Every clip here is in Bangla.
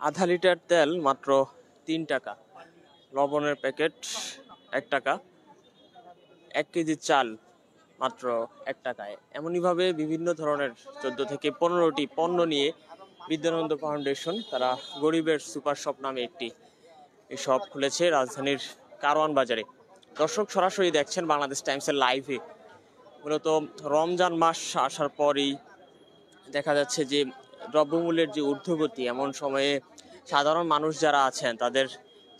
আধা লিটার তেল মাত্র তিন টাকা। লবণের প্যাকেট এক টাকা। এক কেজি চাল মাত্র এক টাকায়। এমনইভাবে বিভিন্ন ধরনের চোদ্দ থেকে পনেরোটি পণ্য নিয়ে বিদ্যানন্দ ফাউন্ডেশন, তারা গরিবের সুপার শপ নামে একটি শপ খুলেছে রাজধানীর কারওয়ান বাজারে। দর্শক, সরাসরি দেখছেন বাংলাদেশ টাইমসের লাইভে। মূলত রমজান মাস আসার পরই দেখা যাচ্ছে যে দ্রব্যমূল্যের যে ঊর্ধ্বগতি, এমন সময়ে সাধারণ মানুষ যারা আছেন, তাদের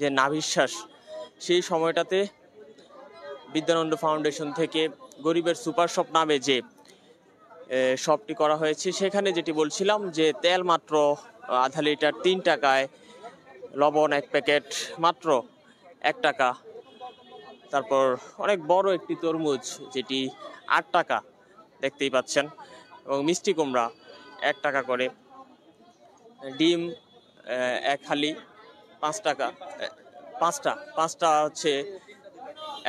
যে নাভিশ্বাস, সেই সময়টাতে বিদ্যানন্দ ফাউন্ডেশন থেকে গরিবের সুপার শপ নামে যে শপটি করা হয়েছে, সেখানে যেটি বলছিলাম যে, তেল মাত্র আধা লিটার তিন টাকায়, লবণ এক প্যাকেট মাত্র এক টাকা। তারপর অনেক বড় একটি তরমুজ, যেটি আট টাকা, দেখতেই পাচ্ছেন, এবং মিষ্টি কুমড়া। এক টাকা করে। ডিম এক হালি, পাঁচ টাকা পাঁচটা পাঁচটা হচ্ছে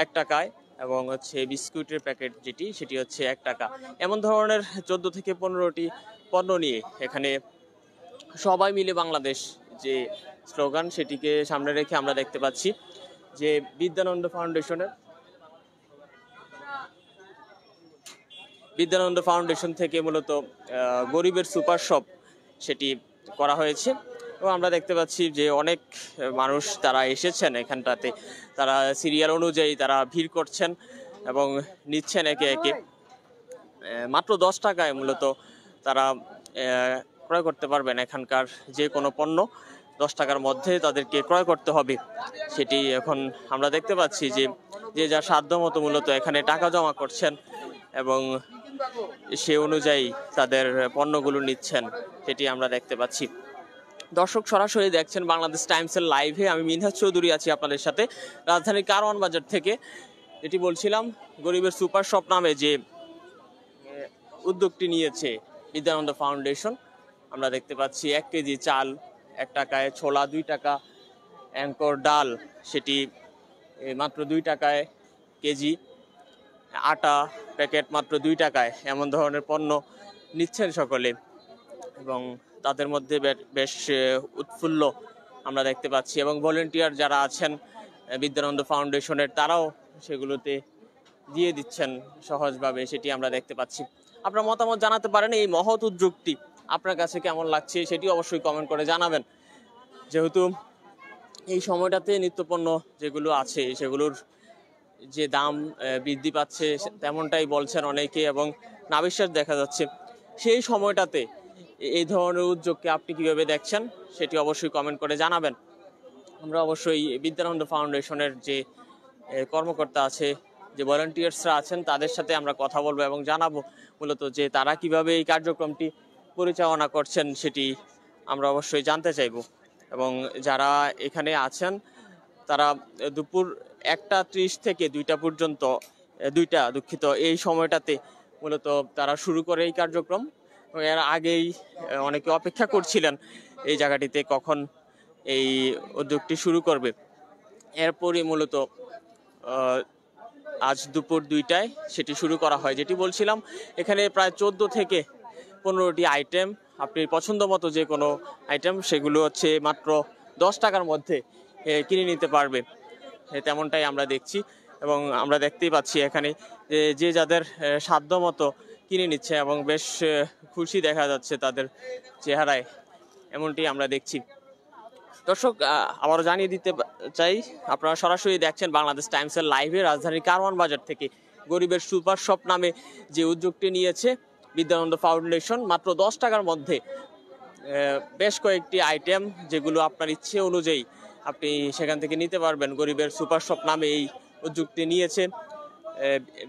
এক টাকায় এবং হচ্ছে বিস্কুটের প্যাকেট যেটি, সেটি হচ্ছে এক টাকা। এমন ধরনের চোদ্দ থেকে পনেরোটি পণ্য নিয়ে এখানে সবাই মিলে বাংলাদেশ যে স্লোগান, সেটিকে সামনে রেখে আমরা দেখতে পাচ্ছি যে বিদ্যানন্দ ফাউন্ডেশনের বিদ্যানন্দ ফাউন্ডেশন থেকে মূলত গরিবের সুপার শপ সেটি করা হয়েছে। এবং আমরা দেখতে পাচ্ছি যে অনেক মানুষ তারা এসেছেন এখানটাতে। তারা সিরিয়াল অনুযায়ী তারা ভিড় করছেন এবং নিচ্ছেন একে একে। মাত্র দশ টাকায় মূলত তারা ক্রয় করতে পারবেন এখানকার যে কোনো পণ্য। দশ টাকার মধ্যে তাদেরকে ক্রয় করতে হবে। সেটি এখন আমরা দেখতে পাচ্ছি যে যে যার সাধ্য মতো মূলত এখানে টাকা জমা করছেন এবং সে অনুযায়ী তাদের পণ্যগুলো নিচ্ছেন, সেটি আমরা দেখতে পাচ্ছি। দর্শক সরাসরি দেখছেন বাংলাদেশ টাইমসের লাইভে। আমি মিনহাজ চৌধুরী আছি আপনাদের সাথে, রাজধানীর কারওয়ান বাজার থেকে। এটি বলছিলাম, গরিবের সুপার শপ নামে যে উদ্যোগটি নিয়েছে বিদ্যানন্দ ফাউন্ডেশন। আমরা দেখতে পাচ্ছি এক কেজি চাল, এক টাকায় ছোলা, দুই টাকা অ্যাঙ্কর ডাল, সেটি মাত্র দুই টাকায় কেজি। আটা, প্যাকেট মাত্র দুই টাকায় এমন ধরনের পণ্য নিচ্ছেন সকলে। এবং তাদের মধ্যে বেশ উৎফুল্ল আমরা দেখতে পাচ্ছি। এবং ভলেন্টিয়ার যারা আছেন বিদ্যানন্দ ফাউন্ডেশনের, তারাও সেগুলোতে দিয়ে দিচ্ছেন সহজভাবে, সেটি আমরা দেখতে পাচ্ছি। আপনার মতামত জানাতে পারেন এই মহৎ উদ্যোগটি। আপনার কাছে কেমন লাগছে সেটি অবশ্যই কমেন্ট করে জানাবেন। যেহেতু এই সময়টাতে নিত্যপণ্য যেগুলো আছে, সেগুলোর যে দাম বৃদ্ধি পাচ্ছে তেমনটাই বলছেন অনেকে এবং নাবিশ্বাস দেখা যাচ্ছে। সেই সময়টাতে এই ধরনের উদ্যোগকে আপনি কীভাবে দেখছেন সেটি অবশ্যই কমেন্ট করে জানাবেন। আমরা অবশ্যই বিদ্যানন্দ ফাউন্ডেশনের যে কর্মকর্তা আছে, যে ভলান্টিয়ার্সরা আছেন, তাদের সাথে আমরা কথা বলব এবং জানাব মূলত যে তারা কীভাবে এই কার্যক্রমটি পরিচালনা করছেন সেটি আমরা অবশ্যই জানতে চাইব। এবং যারা এখানে আছেন, তারা দুপুর একটা ত্রিশ থেকে দুইটা পর্যন্ত দুইটা দুঃখিত। এই সময়টাতে মূলত তারা শুরু করে এই কার্যক্রম। এর আগেই অনেকে অপেক্ষা করছিলেন এই জায়গাটিতে কখন এই উদ্যোগটি শুরু করবে। এরপরই মূলত আজ দুপুর দুইটায় সেটি শুরু করা হয়। যেটি বলছিলাম, এখানে প্রায় চোদ্দ থেকে পনেরোটি আইটেম আপনি পছন্দ মতো যে কোনো আইটেম সেগুলো হচ্ছে মাত্র দশ টাকার মধ্যে কিনে নিতে পারবে। তেমনটাই আমরা দেখছি এবং আমরা দেখতেই পাচ্ছি এখানে যে যাদের সাধ্য মতো কিনে নিচ্ছে এবং বেশ খুশি দেখা যাচ্ছে তাদের চেহারায়, এমনটি আমরা দেখছি। দর্শক আবারও জানিয়ে দিতে চাই, আপনারা সরাসরি দেখছেন বাংলাদেশ টাইমসের লাইভে রাজধানীর কারওয়ান বাজার থেকে গরিবের সুপার শপ নামে যে উদ্যোগটি নিয়েছে বিদ্যানন্দ ফাউন্ডেশন, মাত্র দশ টাকার মধ্যে বেশ কয়েকটি আইটেম যেগুলো আপনার ইচ্ছে অনুযায়ী আপনি সেখান থেকে নিতে পারবেন। গরিবের সুপার শপ নামে এই উদ্যোগটি নিয়েছে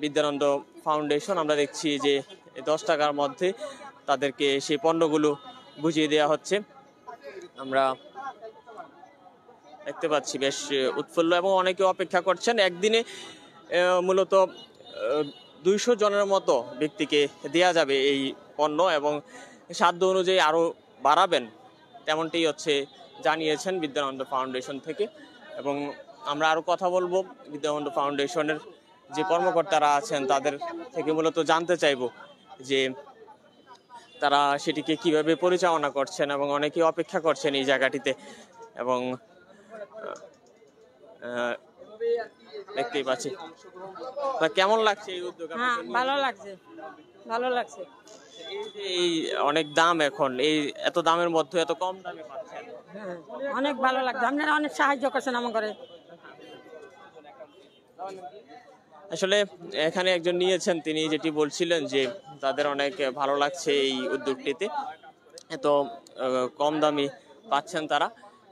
বিদ্যানন্দ ফাউন্ডেশন। আমরা দেখছি যে দশ টাকার মধ্যে তাদেরকে সেই পণ্যগুলো বুঝিয়ে দেওয়া হচ্ছে। আমরা দেখতে পাচ্ছি বেশ উৎফুল্ল এবং অনেকে অপেক্ষা করছেন। একদিনে মূলত দুইশো জনের মতো ব্যক্তিকে দেয়া যাবে এই পণ্য এবং সাধ্য অনুযায়ী আরও বাড়াবেন। তেমনটি হচ্ছে জানিয়েছেন বিদ্যানন্দ ফাউন্ডেশন থেকে। এবং আমরা আরও কথা বলব বিদ্যানন্দ ফাউন্ডেশনের যে কর্মকর্তারা আছেন তাদের থেকে মূলত জানতে চাইব যে তারা সেটিকে কীভাবে পরিচালনা করছেন এবং অনেকে অপেক্ষা করছেন এই জায়গাটিতে। এবং দেখতেই পাচ্ছি। কেমন লাগছে এই উদ্যোগ হ্যাঁ ভালো লাগছে। ভালো লাগছে। এই যে এই অনেক দাম এখন এই এত দামের মধ্যে এত কম দামে পাচ্ছেন। হ্যাঁ অনেক ভালো লাগছে। আপনারা অনেক সাহায্য করছেন আমার করে আসলে এখানে একজন নিয়েছেন তিনি যেটি বলছিলেন যে তাদের অনেক ভালো লাগছে এই উদ্যোগটিতে। এত কম দামি পাচ্ছেন তারা।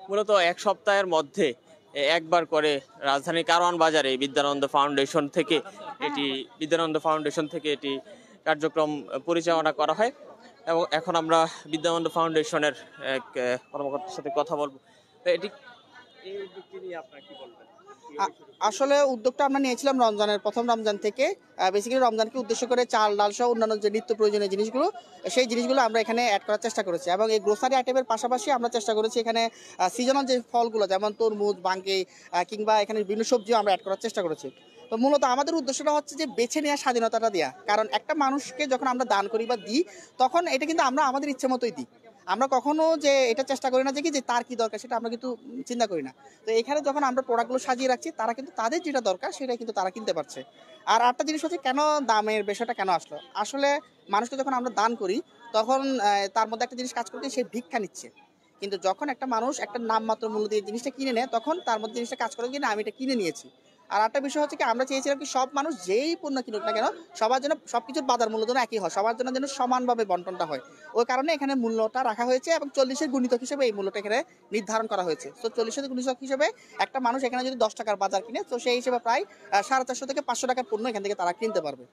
মূলত এক সপ্তাহের মধ্যে একবার করে রাজধানী কারওয়ান বাজারে বিদ্যানন্দ ফাউন্ডেশন থেকে এটি বিদ্যানন্দ ফাউন্ডেশন থেকে এটি কার্যক্রম পরিচালনা করা হয়। এবং এখন আমরা বিদ্যানন্দ ফাউন্ডেশনের এক কর্মকর্তার সাথে কথা বলব। তো এটি এই উদ্যোগটি নিয়ে আপনার কি বলবেন? আসলে উদ্যোগটা আমরা নিয়েছিলাম রমজানের প্রথম রমজান থেকে। বেসিক্যালি রমজানকে উদ্দেশ্য করে চাল ডাল সহ অন্যান্য যে নিত্য প্রয়োজনীয় জিনিসগুলো সেই জিনিসগুলো আমরা এখানে অ্যাড করার চেষ্টা করেছি। এবং এই গ্রোসারি আইটেমের পাশাপাশি আমরা চেষ্টা করেছি এখানে সিজনাল যে ফলগুলো যেমন তরমুজ বাঙ্গি আহ, কিংবা এখানে বিভিন্ন সবজিও আমরা অ্যাড করার চেষ্টা করেছি। তো মূলত আমাদের উদ্দেশ্যটা হচ্ছে যে বেছে নেওয়ার স্বাধীনতাটা দেওয়া কারণ একটা মানুষকে যখন আমরা দান করি বা দিই, তখন এটা কিন্তু আমরা আমাদের ইচ্ছে মতোই দিই। আমরা কখনো যে এটা চেষ্টা করি না যে কি, যে তার কি দরকার সেটা আমরা কিন্তু চিন্তা করি না। তো এখানে যখন আমরা প্রোডাক্টগুলো সাজিয়ে রাখছি, তারা কিন্তু তাদের যেটা দরকার সেটা কিন্তু তারা কিনতে পারছে। আর আরেকটা জিনিস হচ্ছে কেন দামের বিষয়টা কেন আসলো? আসলে মানুষকে যখন আমরা দান করি, তখন তার মধ্যে একটা জিনিস কাজ করতে সে ভিক্ষা নিচ্ছে। কিন্তু যখন একটা মানুষ একটা নামমাত্র মূল্য দিয়ে জিনিসটা কিনে নেয়, তখন তার মধ্যে জিনিসটা কাজ করে কিনা আমি এটা কিনে নিয়েছি। আর একটা বিষয় হচ্ছে কি, আমরা চেয়েছিলাম কি সব মানুষ যেই পণ্য কিনুক না কেন, সবার জন্য সবকিছুর বাজার মূল্য যেন একই হয়, সবার জন্য যেন সমানভাবে বন্টনটা হয়। ওই কারণে এখানে মূল্যটা রাখা হয়েছে এবং চল্লিশের গুণিতক হিসেবে এই মূল্যটা এখানে নির্ধারণ করা হয়েছে। তো চল্লিশের গুণিতক হিসেবে একটা মানুষ এখানে যদি দশ টাকার বাজার কিনে, তো সেই হিসেবে প্রায় সাড়ে চারশো থেকে পাঁচশো টাকার পণ্য এখান থেকে তারা কিনতে পারবে।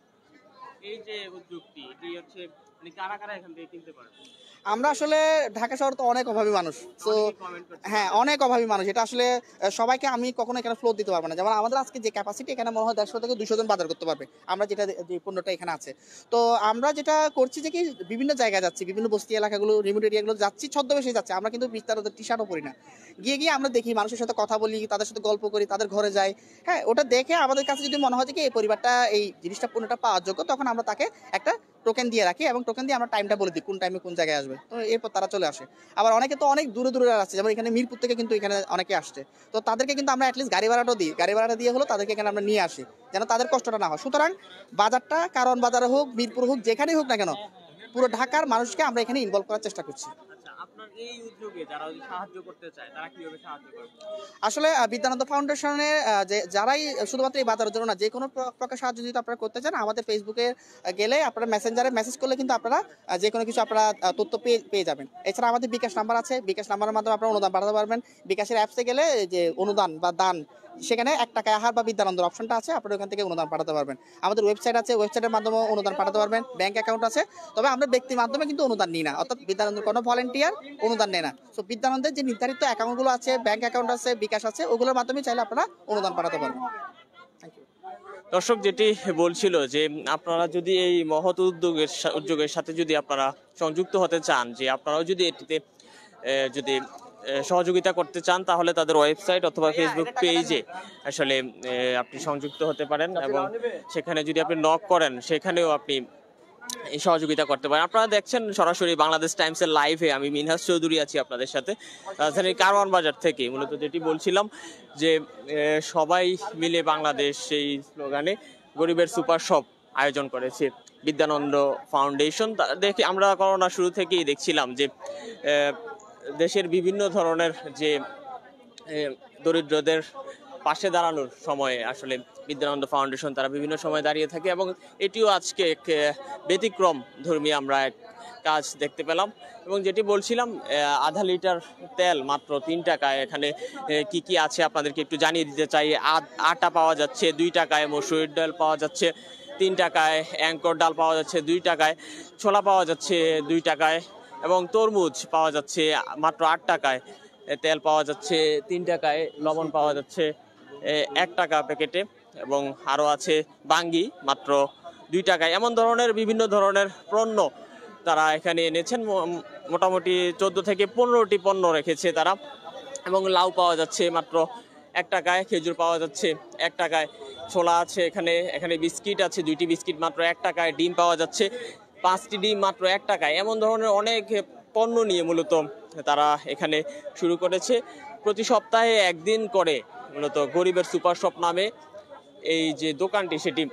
এই যে উদ্যোগটি, এটি হচ্ছে মানে কারা কারা এখান থেকে কিনতে পারবে আমরা আসলে ঢাকা শহর তো অনেক অভাবী মানুষ। তো হ্যাঁ অনেক অভাবী মানুষ। এটা আসলে সবাইকে আমি কখনো এখানে ফ্লোর দিতে পারব না। যেমন আমাদের আজকে যে ক্যাপাসিটি এখানে মনে হয় দেড়শো থেকে দুশো জন বাজার করতে পারবে। আমরা যেটা যে পণ্যটা এখানে আছে। তো আমরা যেটা করছি যে কি বিভিন্ন জায়গায় যাচ্ছি বিভিন্ন বস্তি এলাকাগুলো রিমোট এরিয়াগুলো যাচ্ছি ছদ্মবেশে যাচ্ছি। আমরা কিন্তু বিস্তারিত টি শার্টও পরি না। গিয়ে গিয়ে আমরা দেখি মানুষের সাথে কথা বলি তাদের সাথে গল্প করি তাদের ঘরে যাই। হ্যাঁ ওটা দেখে আমাদের কাছে যদি মনে হয় যে কি এই পরিবারটা এই জিনিসটা পণ্যটা পাওয়ার যোগ্য তখন আমরা তাকে একটা টোকেন দিয়ে রাখি এবং টোকেন দিয়ে আমরা টাইমটা বলে দিই, কোন টাইমে কোন জায়গায় আসবে। তো এরপর তারা চলে আসে। আবার অনেকে তো অনেক দূরে দূরে আসছে, যেমন এখানে মিরপুর থেকে কিন্তু এখানে অনেকে আসছে। তো তাদেরকে কিন্তু আমরা অ্যাটলিস্ট গাড়ি ভাড়াটাও দিই। গাড়ি ভাড়াটা দিয়ে হলো তাদেরকে এখানে আমরা নিয়ে আসি, যেন তাদের কষ্টটা না হয়। সুতরাং বাজারটা, কারণ বাজারে হোক, মিরপুর হোক, যেখানেই হোক না কেন, পুরো ঢাকার মানুষকে আমরা এখানে ইনভলভ করার চেষ্টা করছি। আপনার আসলে বিদ্যানন্দ ফাউন্ডেশনের যে, যারাই শুধুমাত্র এই বাজারের জন্য না, যে কোনো প্রকার সাহায্য যদি আপনারা করতে চান, আমাদের ফেসবুকে গেলে আপনারা মেসেঞ্জারে মেসেজ করলে কিন্তু আপনারা যে কোনো কিছু আপনারা তথ্য পেয়ে পেয়ে যাবেন। এছাড়া আমাদের বিকাশ নাম্বার আছে। বিকাশ নাম্বারের মাধ্যমে আপনারা অনুদান পাঠাতে পারবেন। বিকাশের অ্যাপসে গেলে যে অনুদান বা দান সেখানে এক টাকা আহার বা বিদ্যানন্দর অপশনটা আছে, আপনারা ওখান থেকে অনুদান পাঠাতে পারবেন। আমাদের ওয়েবসাইট আছে ওয়েবসাইটের মাধ্যমে অনুদান পাঠাতে পারবেন ব্যাংক অ্যাকাউন্ট আছে। তবে আমরা ব্যক্তির মাধ্যমে কিন্তু অনুদান নিই না, অর্থাৎ বিদ্যানন্দের কোনো ভলেন্টিয়ার অনুদান নেয় না। তো বিদ্যানন্দের যে নির্ধারিত অ্যাকাউন্টগুলো আছে ব্যাংক অ্যাকাউন্ট আছে, বিকাশ আছে, ওগুলোর মাধ্যমে চাইলে আপনারা অনুদান পাঠাতে পারবেন। দর্শক, যেটি বলছিল যে আপনারা যদি এই মহৎ উদ্যোগের উদ্যোগের সাথে যদি আপনারা সংযুক্ত হতে চান, যে আপনারাও যদি এটিতে যদি সহযোগিতা করতে চান তাহলে তাদের ওয়েবসাইট অথবা ফেসবুক পেজে আসলে আপনি সংযুক্ত হতে পারেন এবং সেখানে যদি আপনি নক করেন সেখানেও আপনি এই সহযোগিতা করতে পারেন। আপনারা দেখছেন সরাসরি বাংলাদেশ টাইমসের লাইভে আমি মিনহাস চৌধুরী আছি আপনাদের সাথে। রাজধানীর কারওয়ান বাজার থেকে মূলত যেটি বলছিলাম যে সবাই মিলে বাংলাদেশ সেই স্লোগানে গরিবের সুপার শপ আয়োজন করেছে। বিদ্যানন্দ ফাউন্ডেশন। দেখি আমরা করোনা শুরু থেকেই দেখছিলাম যে দেশের বিভিন্ন ধরনের যে দরিদ্রদের পাশে দাঁড়ানোর সময়ে আসলে বিদ্যানন্দ ফাউন্ডেশন তারা বিভিন্ন সময় দাঁড়িয়ে থাকে এবং এটিও আজকে এক ব্যতিক্রম ধর্মী আমরা এক কাজ দেখতে পেলাম। এবং যেটি বলছিলাম আধা লিটার তেল মাত্র তিন টাকায় এখানে কি কি আছে আপনাদেরকে একটু জানিয়ে দিতে চাই। আটা পাওয়া যাচ্ছে দুই টাকায় মসুরির ডাল পাওয়া যাচ্ছে তিন টাকায় অ্যাঙ্কর ডাল পাওয়া যাচ্ছে দুই টাকায়, ছোলা পাওয়া যাচ্ছে দুই টাকায় এবং তরমুজ পাওয়া যাচ্ছে মাত্র আট টাকায়। তেল পাওয়া যাচ্ছে তিন টাকায়, লবণ পাওয়া যাচ্ছে এক টাকা প্যাকেটে এবং আরও আছে বাঙ্গি মাত্র দুই টাকায়। এমন ধরনের, বিভিন্ন ধরনের পণ্য তারা এখানে এনেছেন। মোটামুটি চোদ্দ থেকে পনেরোটি পণ্য রেখেছে তারা এবং লাউ পাওয়া যাচ্ছে মাত্র এক টাকায়, খেজুর পাওয়া যাচ্ছে এক টাকায়, ছোলা আছে এখানে এখানে বিস্কিট আছে দুইটি বিস্কিট মাত্র এক টাকায়, ডিম পাওয়া যাচ্ছে পাঁচটি ডিম মাত্র এক টাকায়। এমন ধরনের অনেক পণ্য নিয়ে মূলত তারা এখানে শুরু করেছে। প্রতি সপ্তাহে একদিন করে মূলত গরিবের সুপার শপ নামে এই যে দোকানটি, সেটি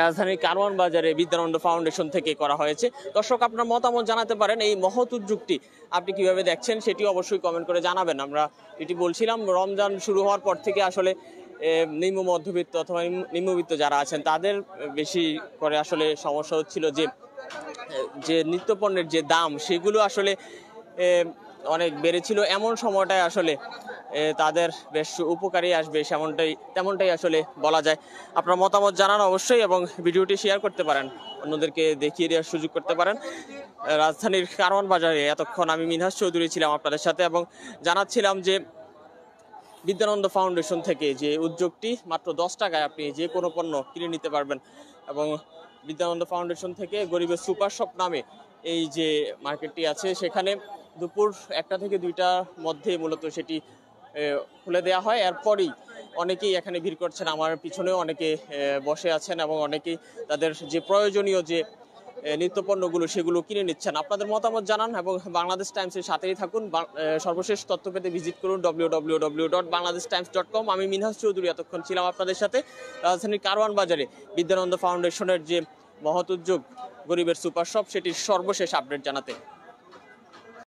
রাজধানীর কারওয়ান বাজারে বিদ্যানন্দ ফাউন্ডেশন থেকে করা হয়েছে। দর্শক, আপনার মতামত জানাতে পারেন। এই মহৎ উদ্যোগটি আপনি কীভাবে দেখছেন, সেটি অবশ্যই কমেন্ট করে জানাবেন। আমরা এটি বলছিলাম, রমজান শুরু হওয়ার পর থেকে আসলে নিম্ন মধ্যবিত্ত অথবা নিম্নবিত্ত যারা আছেন, তাদের বেশি করে আসলে সমস্যা হচ্ছিল যে যে নিত্যপণ্যের যে দাম, সেগুলো আসলে অনেক বেড়েছিল। এমন সময়টায় আসলে তাদের বেশ উপকারী আসবে সেমনটাই, তেমনটাই আসলে বলা যায়। আপনার মতামত জানান অবশ্যই এবং ভিডিওটি শেয়ার করতে পারেন। অন্যদেরকে দেখিয়ে দেওয়ার সুযোগ করতে পারেন। রাজধানীর কারওয়ান বাজারে এতক্ষণ আমি মিনহাস চৌধুরী ছিলাম আপনাদের সাথে এবং জানাচ্ছিলাম যে, বিদ্যানন্দ ফাউন্ডেশন থেকে যে উদ্যোগটি মাত্র দশ টাকায় আপনি যে কোনো পণ্য কিনে নিতে পারবেন এবং বিদ্যানন্দ ফাউন্ডেশন থেকে গরিবের সুপার শপ নামে এই যে মার্কেটটি আছে, সেখানে দুপুর একটা থেকে দুইটার মধ্যে মূলত সেটি খুলে দেওয়া হয়। এরপরই অনেকেই এখানে ভিড় করছেন। আমার পিছনেও অনেকে বসে আছেন এবং অনেকেই তাদের যে প্রয়োজনীয় যে নিত্যপণ্যগুলো সেগুলো কিনে নিচ্ছেন। আপনাদের মতামত জানান এবং বাংলাদেশ টাইমসের সাথেই থাকুন। সর্বশেষ তথ্য পেতে ভিজিট করুন W dot Bangladesh times dot com আমি মিনহাস চৌধুরী এতক্ষণ ছিলাম আপনাদের সাথে। রাজধানীর কারওয়ান বাজারে বিদ্যানন্দ ফাউন্ডেশনের যে মহৎ উদ্যোগ, গরিবের সুপার শপ, সেটির সর্বশেষ আপডেট জানাতে।